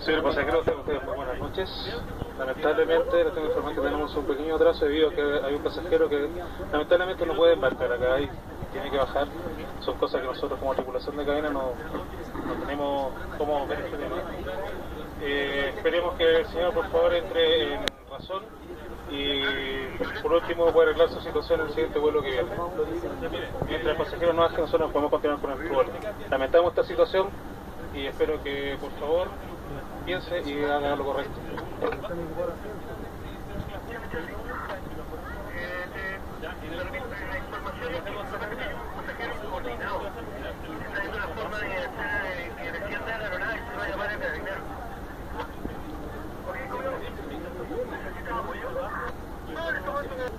Señor pasajero, usted muy buenas noches. Lamentablemente, le tengo que informar que tenemos un pequeño atraso debido a que hay un pasajero que lamentablemente no puede embarcar acá. Hay tiene que bajar. Son cosas que nosotros como tripulación de cadena no, tenemos cómo ver este tema. Eh, esperemos que el señor por favor entre en razón y por último pueda arreglar su situación en el siguiente vuelo que viene. Mientras el pasajero no baje, nosotros podemos continuar con el vuelo. Lamentamos esta situación y espero que por favor piense y haga lo correcto. Señor,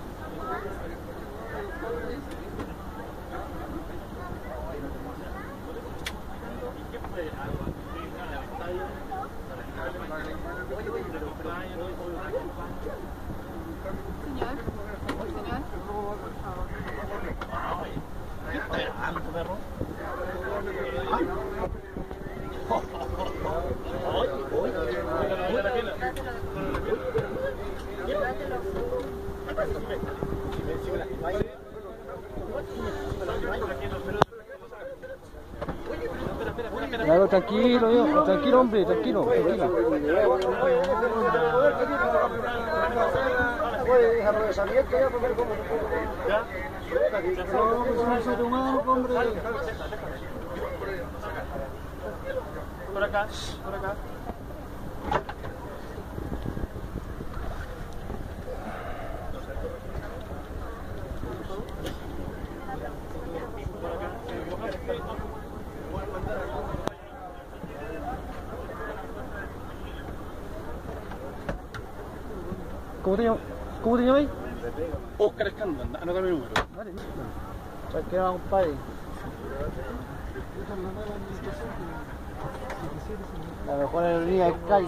Claro, tranquilo, viejo, tranquilo, hombre, tranquilo, tranquilo. Por acá, por acá. ¿Cómo te llamas? ¿Cómo te llamas? Oscar Escándalo, anota mi número. Tranquilo, compadre. La mejor aerolínea es Sky.